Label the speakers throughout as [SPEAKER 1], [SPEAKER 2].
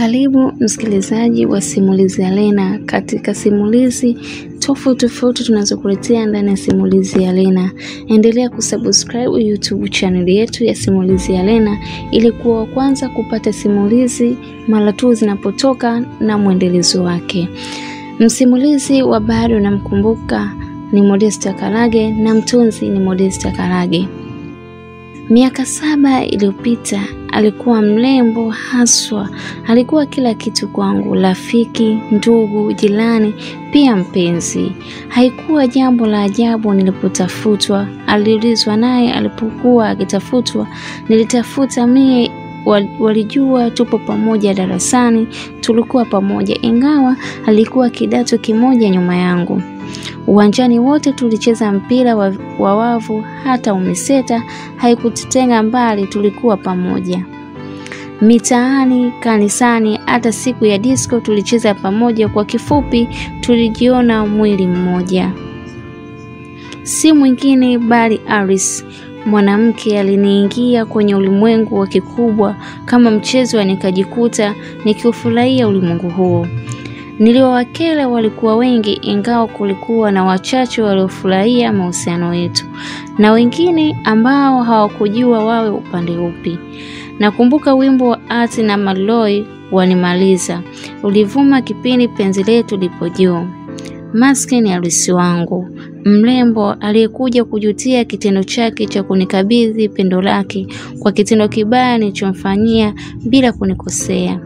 [SPEAKER 1] Karibu msikilizaji wa simulizi ya Lena katika simulizi tofauti tofauti tunazokuletea ndani ya simulizi ya Lena. Endelea kusubscribe YouTube channel yetu ya simulizi ya Lena ili kuwa wa kwanza kupata simulizi mara tu zinapotoka na mwendelezo wake. Msimulizi wa bado namkumbuka ni Modesta Karage na mtunzi ni Modesta Karage. Miaka saba iliyopita alikuwa mrembo haswa, alikuwa kila kitu kwangu, rafiki, ndugu, jirani, pia mpenzi. Haikuwa jambo la ajabu nilipotafutwa, aliulizwa naye alipokuwa akitafutwa, nilitafuta mie walijua tupo pamoja darasani, tulikuwa pamoja, ingawa alikuwa kidato kimoja nyuma yangu. Uwanjani wote tulicheza mpira wa, wa wavu, hata UMISETA haikututenga mbali, tulikuwa pamoja. Mitaani, kanisani, hata siku ya disco tulicheza pamoja. Kwa kifupi, tulijiona mwili mmoja. Si mwingine bali Aris, mwanamke aliniingia kwenye ulimwengu wa kikubwa kama mchezo, nikajikuta nikiufurahia ulimwengu huo. Niliowakela walikuwa wengi, ingawa kulikuwa na wachache waliofurahia mahusiano yetu na wengine ambao hawakujua wawe upande upi. Nakumbuka wimbo wa Ati na Maloi wanimaliza ulivuma kipindi penzi letu lipo juu. Maskini harusi wangu mrembo aliyekuja kujutia kitendo chake cha kunikabidhi pendo lake kwa kitendo kibaya nilichomfanyia bila kunikosea.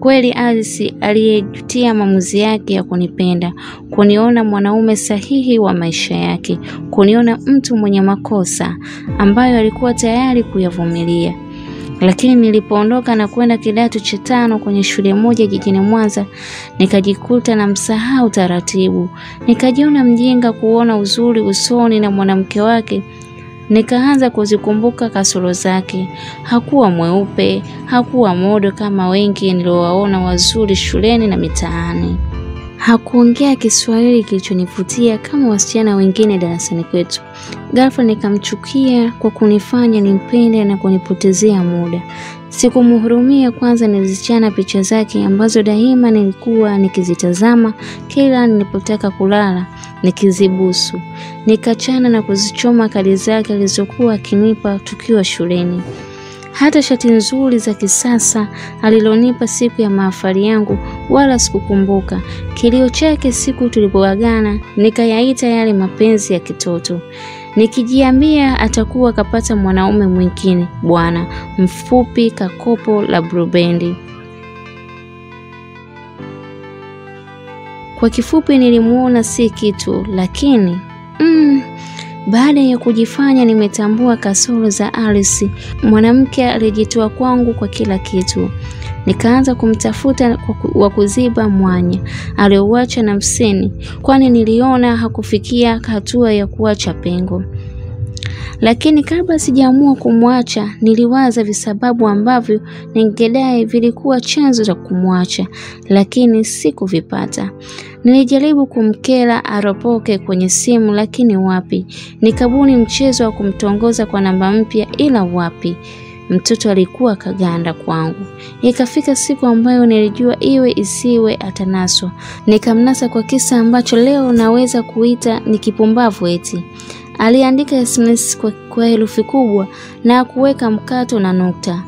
[SPEAKER 1] Kweli Alice aliyejutia maamuzi yake ya kunipenda, kuniona mwanaume sahihi wa maisha yake, kuniona mtu mwenye makosa ambayo alikuwa tayari kuyavumilia. Lakini nilipoondoka na kwenda kidato cha tano kwenye shule moja jijini Mwanza, nikajikuta na msahau taratibu. Nikajiona mjinga kuona uzuri usoni na mwanamke wake nikaanza kuzikumbuka kasoro zake. Hakuwa mweupe, hakuwa modo kama wengi niliowaona wazuri shuleni na mitaani. Hakuongea Kiswahili kilichonivutia kama wasichana wengine darasani kwetu. Ghafla nikamchukia kwa kunifanya nimpende na kunipotezea muda. Sikumhurumia. Kwanza nilizichana picha zake ambazo daima nilikuwa nikizitazama kila nilipotaka kulala, nikizibusu. Nikachana na kuzichoma kadi zake alizokuwa akinipa tukiwa shuleni. Hata shati nzuri za kisasa alilonipa siku ya mahafali yangu wala sikukumbuka. Kilio chake siku tulipoagana, nikayaita yale mapenzi ya kitoto, nikijiambia atakuwa kapata mwanaume mwingine, bwana mfupi kakopo la blubendi. Kwa kifupi, nilimuona si kitu, lakini mm, baada ya kujifanya nimetambua kasoro za Alice, mwanamke alijitoa kwangu kwa kila kitu, nikaanza kumtafuta wa kuziba mwanya aliouacha Mseni, kwani niliona hakufikia hatua ya kuacha pengo. Lakini kabla sijaamua kumwacha, niliwaza visababu ambavyo ningedai vilikuwa chanzo cha kumwacha, lakini sikuvipata. Nilijaribu kumkera aropoke kwenye simu, lakini wapi. Nikabuni mchezo wa kumtongoza kwa namba mpya, ila wapi. Mtoto alikuwa kaganda kwangu. Ikafika siku ambayo nilijua iwe isiwe atanaswa. Nikamnasa kwa kisa ambacho leo naweza kuita ni kipumbavu eti. Aliandika SMS kwa, kwa herufi kubwa na kuweka mkato na nukta.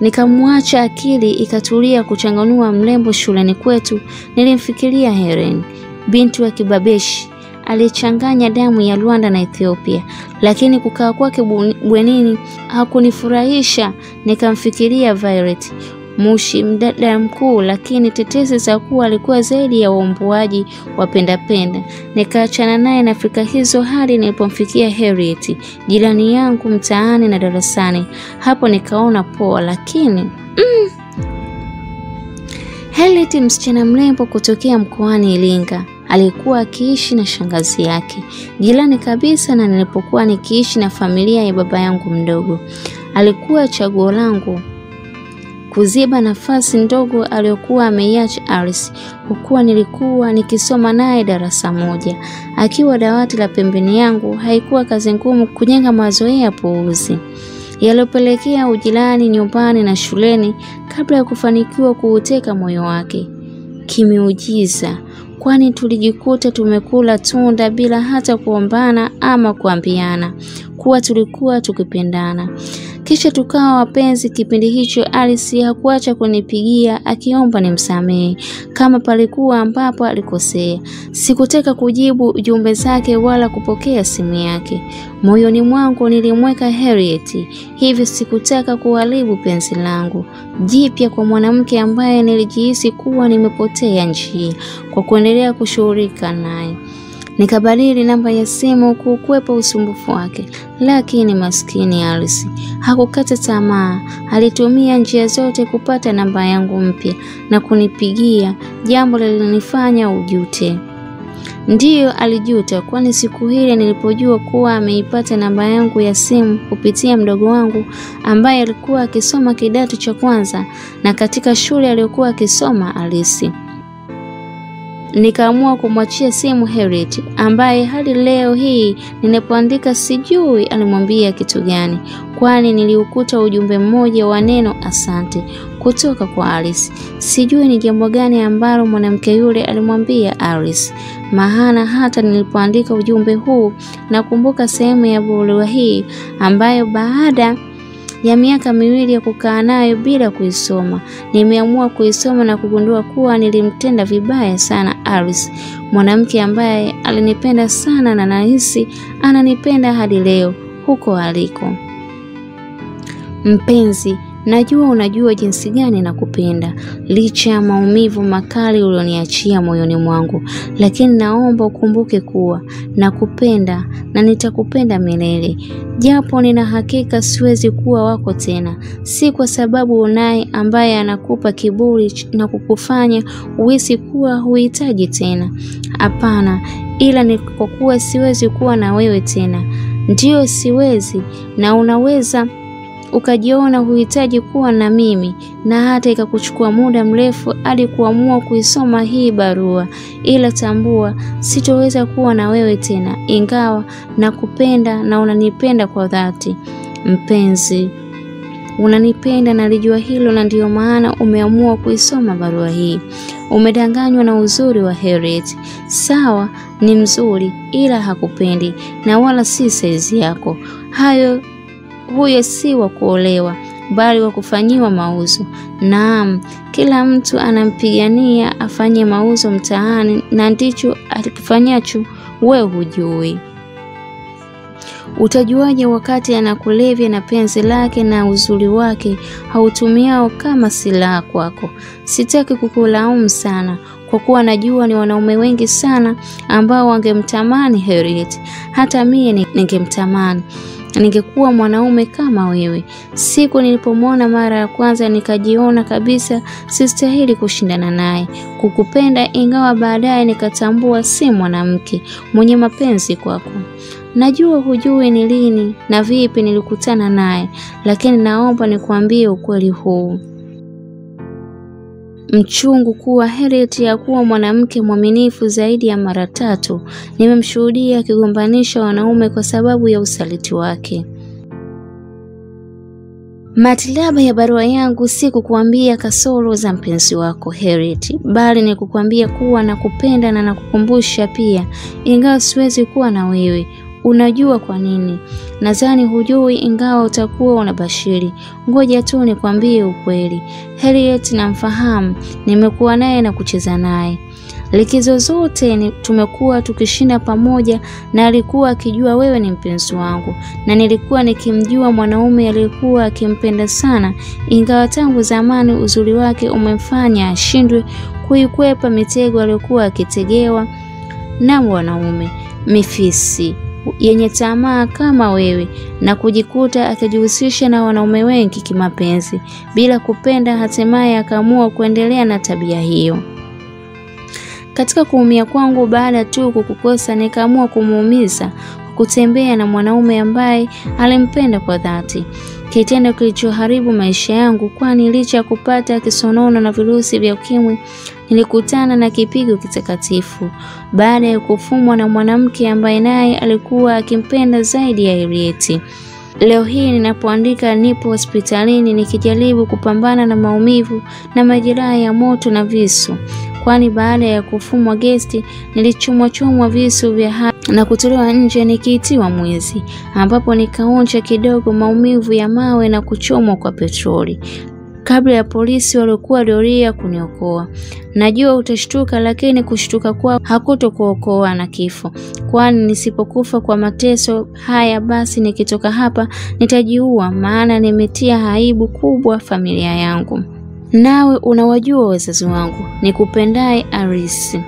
[SPEAKER 1] Nikamwacha akili ikatulia kuchanganua mrembo shuleni kwetu. Nilimfikiria Helen, binti wa kibabeshi aliyechanganya damu ya Rwanda na Ethiopia, lakini kukaa kwake bwenini hakunifurahisha. Nikamfikiria Violet Mushi, mdada mkuu, lakini tetesi za kuwa alikuwa zaidi ya waumbuaji wapendapenda. Nikaachana naye na fikra hizo hadi nilipomfikia Harriet, jirani yangu mtaani na darasani. Hapo nikaona poa, lakini mm, Harriet, msichana mrembo kutokea mkoani Iringa, alikuwa akiishi na shangazi yake jirani kabisa na nilipokuwa nikiishi na familia ya baba yangu mdogo. Alikuwa chaguo langu kuziba nafasi ndogo aliyokuwa ameiacha Alice, hukuwa nilikuwa nikisoma naye darasa moja. Akiwa dawati la pembeni yangu, haikuwa kazi ngumu kujenga mazoea puuzi. yaliyopelekea ujirani nyumbani na shuleni kabla ya kufanikiwa kuuteka moyo wake kimeujiza, kwani tulijikuta tumekula tunda bila hata kuombana ama kuambiana kuwa tulikuwa tukipendana. Kisha tukawa wapenzi. Kipindi hicho Alice hakuacha kunipigia akiomba nimsamehe kama palikuwa ambapo alikosea. Sikutaka kujibu jumbe zake wala kupokea simu yake. Moyoni mwangu nilimweka Harriet, hivyo sikutaka kuharibu penzi langu jipya kwa mwanamke ambaye nilijihisi kuwa nimepotea njia kwa kuendelea kushughulika naye. Nikabadili namba ya simu kuukwepa usumbufu wake, lakini maskini Alice hakukata tamaa. Alitumia njia zote kupata namba yangu mpya na kunipigia, jambo lilinifanya ujute. Ndiyo, alijuta, kwani siku ile nilipojua kuwa ameipata namba yangu ya simu kupitia mdogo wangu ambaye alikuwa akisoma kidato cha kwanza na katika shule aliyokuwa akisoma Alice nikaamua kumwachia simu Harriet ambaye hadi leo hii ninapoandika sijui alimwambia kitu gani, kwani niliukuta ujumbe mmoja wa neno asante kutoka kwa Alice. Sijui ni jambo gani ambalo mwanamke yule alimwambia Alice, maana hata nilipoandika ujumbe huu nakumbuka sehemu ya barua hii ambayo baada ya miaka miwili ya kukaa nayo bila kuisoma, nimeamua kuisoma na kugundua kuwa nilimtenda vibaya sana Alice, mwanamke ambaye alinipenda sana na nahisi ananipenda hadi leo huko aliko. Mpenzi, najua unajua jinsi gani nakupenda, licha ya maumivu makali ulioniachia moyoni mwangu, lakini naomba ukumbuke kuwa nakupenda na nitakupenda milele, japo nina hakika siwezi kuwa wako tena, si kwa sababu unaye ambaye anakupa kiburi na kukufanya uhisi kuwa huhitaji tena. Hapana, ila ni kwa kuwa siwezi kuwa na wewe tena. Ndiyo, siwezi, na unaweza ukajiona huhitaji kuwa na mimi na hata ikakuchukua muda mrefu hadi kuamua kuisoma hii barua, ila tambua, sitoweza kuwa na wewe tena, ingawa nakupenda na unanipenda kwa dhati. Mpenzi, unanipenda, nalijua hilo, na ndiyo maana umeamua kuisoma barua hii. Umedanganywa na uzuri wa Harriet. Sawa, ni mzuri, ila hakupendi na wala si saizi yako. Hayo huyo si wa kuolewa bali wa kufanyiwa mauzo. Naam, kila mtu anampigania afanye mauzo mtaani, na ndicho akifanyacho we hujui. Utajuaje wakati anakulevya na penzi lake na uzuri wake hautumiao kama silaha kwako? Sitaki kukulaumu sana kwa kuwa najua ni wanaume wengi sana ambao wangemtamani Harriet. Hata mie ningemtamani ningekuwa mwanaume kama wewe. Siku nilipomwona mara ya kwanza, nikajiona kabisa sistahili kushindana naye kukupenda, ingawa baadaye nikatambua si mwanamke mwenye mapenzi kwako. Najua hujui ni lini na vipi nilikutana naye, lakini naomba nikuambie ukweli huu mchungu kuwa Harriet ya kuwa mwanamke mwaminifu zaidi ya mara tatu. Nimemshuhudia akigombanisha wanaume kwa sababu ya usaliti wake. Matilaba ya barua yangu si kukuambia kasoro za mpenzi wako Harriet, bali ni kukuambia kuwa nakupenda na nakukumbusha pia, ingawa siwezi kuwa na wewe. Unajua kwa nini? Nadhani hujui, ingawa utakuwa unabashiri. Ngoja tu nikwambie ukweli. Harriet namfahamu, nimekuwa naye na kucheza naye likizo zote ni tumekuwa tukishinda pamoja, na alikuwa akijua wewe ni mpenzi wangu, na nilikuwa nikimjua mwanaume aliyekuwa akimpenda sana, ingawa tangu zamani uzuri wake umemfanya ashindwe kuikwepa mitego aliyokuwa akitegewa na mwanaume mifisi yenye tamaa kama wewe na kujikuta akijihusisha na wanaume wengi kimapenzi bila kupenda. Hatimaye akaamua kuendelea na tabia hiyo. Katika kuumia kwangu baada tu kukukosa, nikaamua kumuumiza kutembea na mwanaume ambaye alimpenda kwa dhati, kitendo kilichoharibu maisha yangu, kwani licha ya kupata kisonono na virusi vya ukimwi nilikutana na kipigo kitakatifu. Baada ya kufumwa na mwanamke ambaye naye alikuwa akimpenda zaidi ya Harriet. Leo hii ninapoandika, nipo hospitalini nikijaribu kupambana na maumivu na majeraha ya moto na visu, kwani baada ya kufumwa gesti nilichomwa chomwa visu vya ha na kutolewa nje nikiitiwa mwizi, ambapo nikaonja kidogo maumivu ya mawe na kuchomwa kwa petroli kabla ya polisi waliokuwa doria kuniokoa. Najua utashtuka, lakini kushtuka kwao hakutokuokoa na kifo, kwani nisipokufa kwa mateso haya, basi nikitoka hapa nitajiua, maana nimetia aibu kubwa familia yangu. Nawe unawajua wazazi wangu, nikupendaye Arisi.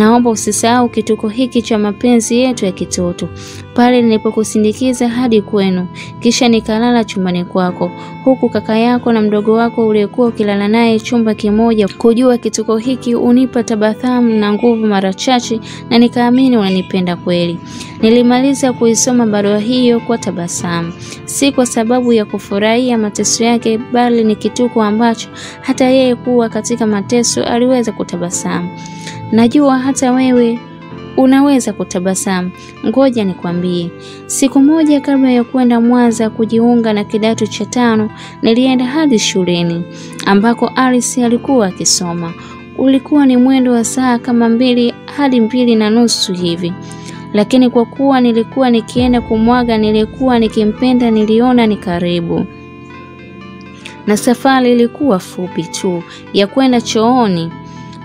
[SPEAKER 1] Naomba usisahau kituko hiki cha mapenzi yetu ya kitoto pale nilipokusindikiza hadi kwenu, kisha nikalala chumbani kwako, huku kaka yako na mdogo wako uliyekuwa ukilala naye chumba kimoja. Kujua kituko hiki unipa tabasamu na nguvu mara chache, na nikaamini unanipenda kweli. Nilimaliza kuisoma barua hiyo kwa tabasamu, si kwa sababu ya kufurahia mateso yake, bali ni kituko ambacho hata yeye kuwa katika mateso aliweza kutabasamu. Najua hata wewe unaweza kutabasamu. Ngoja nikwambie, siku moja kabla ya kwenda Mwanza kujiunga na kidato cha tano, nilienda hadi shuleni ambako Alice alikuwa akisoma. Ulikuwa ni mwendo wa saa kama mbili hadi mbili na nusu hivi, lakini kwa kuwa nilikuwa nikienda kumwaga nilikuwa nikimpenda, niliona ni karibu na safari ilikuwa fupi tu ya kwenda chooni.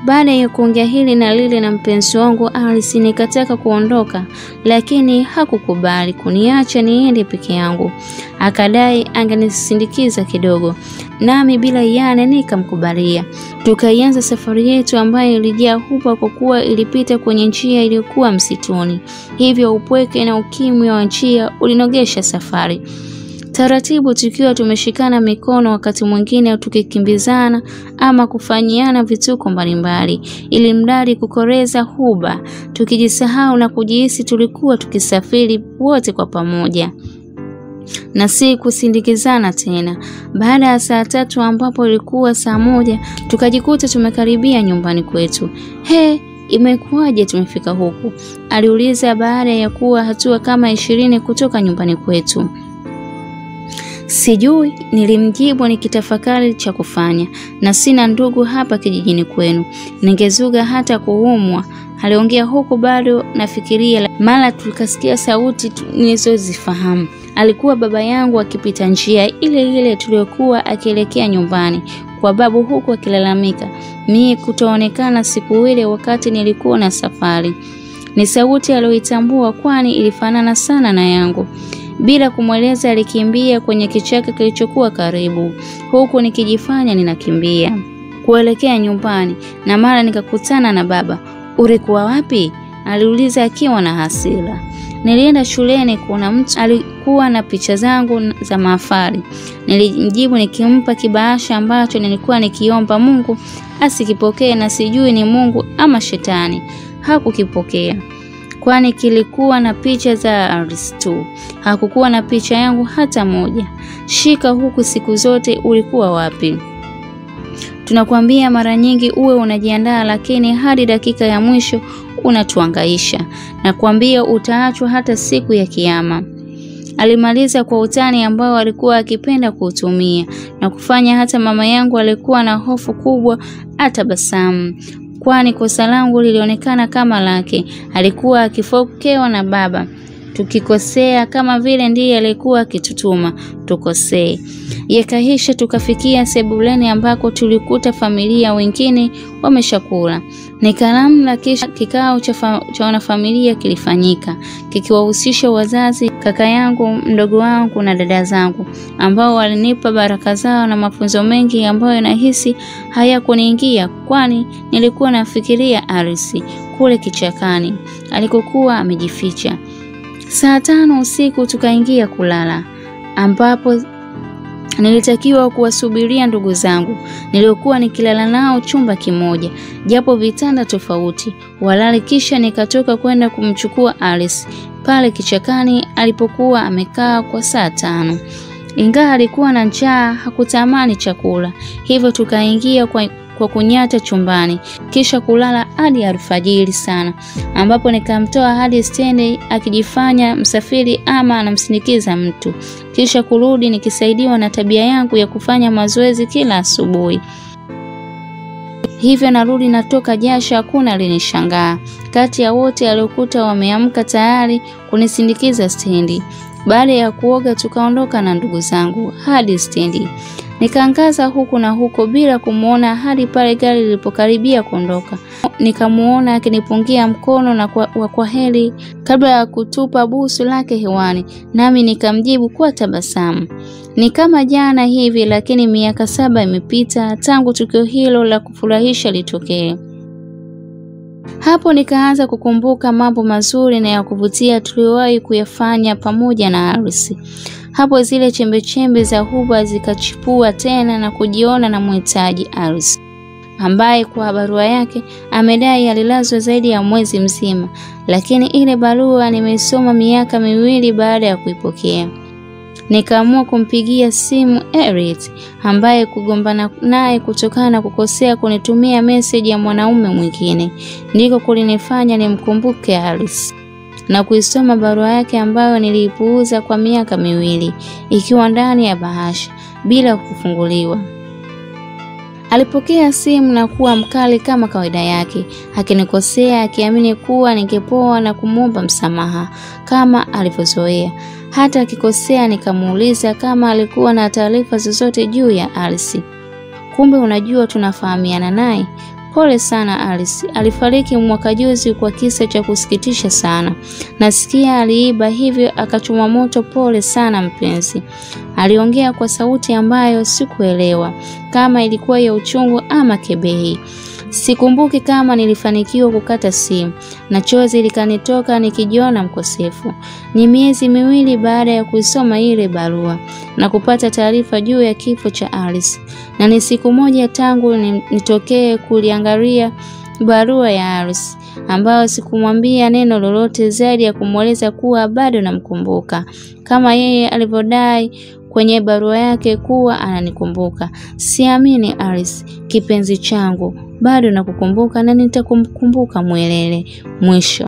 [SPEAKER 1] Baada ya kuongea hili na lile na mpenzi wangu Alice, nikataka kuondoka, lakini hakukubali kuniacha niende peke yangu. Akadai angenisindikiza kidogo, nami bila yana nikamkubalia. Tukaianza safari yetu ambayo ilijaa hupa, kwa kuwa ilipita kwenye njia iliyokuwa msituni, hivyo upweke na ukimya wa njia ulinogesha safari taratibu tukiwa tumeshikana mikono, wakati mwingine tukikimbizana ama kufanyiana vituko mbalimbali, ili mradi kukoreza huba, tukijisahau na kujihisi tulikuwa tukisafiri wote kwa pamoja na si kusindikizana tena. Baada ya saa tatu ambapo ilikuwa saa moja, tukajikuta tumekaribia nyumbani kwetu. He, imekuwaje tumefika huku? aliuliza baada ya kuwa hatua kama ishirini kutoka nyumbani kwetu. Sijui, nilimjibu nikitafakari cha kufanya, na sina ndugu hapa kijijini kwenu, ningezuga hata kuumwa. Aliongea huku bado nafikiria, mara tukasikia sauti nilizozifahamu. Alikuwa baba yangu akipita njia ile ile tuliyokuwa akielekea nyumbani kwa babu, huku akilalamika mie kutoonekana siku ile wakati nilikuwa na safari. Ni sauti aliyoitambua, kwani ilifanana sana na yangu. Bila kumweleza alikimbia kwenye kichaka kilichokuwa karibu, huku nikijifanya ninakimbia kuelekea nyumbani, na mara nikakutana na baba. Ulikuwa wapi? aliuliza akiwa na hasira. Nilienda shuleni, kuna mtu alikuwa na picha zangu za mahafali. Nilimjibu nikimpa kibahasha ambacho nilikuwa nikiomba Mungu asikipokee, na sijui ni Mungu ama shetani. Hakukipokea kwani kilikuwa na picha za Aristu. Hakukuwa na picha yangu hata moja. Shika huku, siku zote ulikuwa wapi? Tunakwambia mara nyingi uwe unajiandaa, lakini hadi dakika ya mwisho unatuangaisha. Nakwambia utaachwa hata siku ya Kiyama. Alimaliza kwa utani ambao alikuwa akipenda kuutumia na kufanya hata mama yangu alikuwa na hofu kubwa atabasamu kwani kosa langu lilionekana kama lake. Alikuwa akifokewa na baba tukikosea, kama vile ndiye alikuwa akitutuma tukosee. Yakahisha tukafikia sebuleni ambako tulikuta familia wengine wameshakula. ni Nikalamla, kisha kikao cha wanafamilia kilifanyika kikiwahusisha wazazi, kaka yangu mdogo wangu na dada zangu ambao walinipa baraka zao na mafunzo mengi ambayo nahisi hayakuniingia, kwani nilikuwa nafikiria Arisi kule kichakani alikokuwa amejificha. Saa tano usiku tukaingia kulala ambapo nilitakiwa kuwasubiria ndugu zangu. Niliokuwa nikilala nao chumba kimoja, japo vitanda tofauti, walali Kisha nikatoka kwenda kumchukua Alice pale kichakani alipokuwa amekaa kwa saa tano. Ingawa alikuwa na njaa, hakutamani chakula, hivyo tukaingia kwa kwa kunyata chumbani kisha kulala hadi alfajiri sana, ambapo nikamtoa hadi stendi akijifanya msafiri ama anamsindikiza mtu, kisha kurudi nikisaidiwa na tabia yangu ya kufanya mazoezi kila asubuhi. Hivyo narudi natoka jasho, hakuna alinishangaa kati ya wote aliokuta wameamka tayari kunisindikiza stendi. Baada ya kuoga, tukaondoka na ndugu zangu hadi stendi. Nikaangaza huku na huko bila kumwona hadi pale gari lilipokaribia kuondoka. Nikamwona akinipungia mkono na kwa, wa kwaheri kabla ya kutupa busu lake hewani, nami nikamjibu kwa tabasamu. Ni kama jana hivi, lakini miaka saba imepita tangu tukio hilo la kufurahisha litokee. Hapo nikaanza kukumbuka mambo mazuri na ya kuvutia tuliyowahi kuyafanya pamoja na Harusi. Hapo zile chembechembe za huba zikachipua tena na kujiona na mhitaji Harusi, ambaye kwa barua yake amedai alilazwa zaidi ya mwezi mzima, lakini ile barua nimeisoma miaka miwili baada ya kuipokea. Nikaamua kumpigia simu Eric ambaye kugombana naye kutokana na kukosea kunitumia meseji ya mwanaume mwingine ndiko kulinifanya nimkumbuke Alice na kuisoma barua yake ambayo niliipuuza kwa miaka miwili ikiwa ndani ya bahasha bila kufunguliwa. Alipokea simu na kuwa mkali kama kawaida yake, akinikosea akiamini kuwa ningepoa na kumwomba msamaha kama alivyozoea. Hata akikosea nikamuuliza kama alikuwa na taarifa zozote juu ya Alice. Kumbe unajua tunafahamiana naye. Pole sana Alice, alifariki mwaka juzi kwa kisa cha kusikitisha sana. Nasikia aliiba hivyo akachoma moto. Pole sana mpenzi, aliongea kwa sauti ambayo sikuelewa kama ilikuwa ya uchungu ama kebehi. Sikumbuki kama nilifanikiwa kukata simu na chozi likanitoka nikijiona mkosefu. Ni miezi miwili baada ya kuisoma ile barua na kupata taarifa juu ya kifo cha Alice, na ni siku moja tangu nitokee kuliangalia barua ya Alice ambayo sikumwambia neno lolote zaidi ya kumweleza kuwa bado namkumbuka kama yeye alivyodai kwenye barua yake kuwa ananikumbuka. Siamini Alice, kipenzi changu, bado nakukumbuka na nitakumkumbuka mwelele. Mwisho.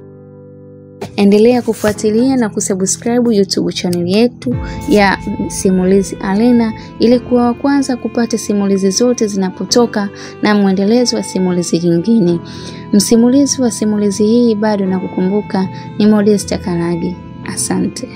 [SPEAKER 1] Endelea kufuatilia na kusubscribe YouTube channel yetu ya Simulizi alena ili kuwa wa kwanza kupata simulizi zote zinapotoka na mwendelezo wa simulizi nyingine. Msimulizi wa simulizi hii bado nakukumbuka ni Modesta Karagi. Asante.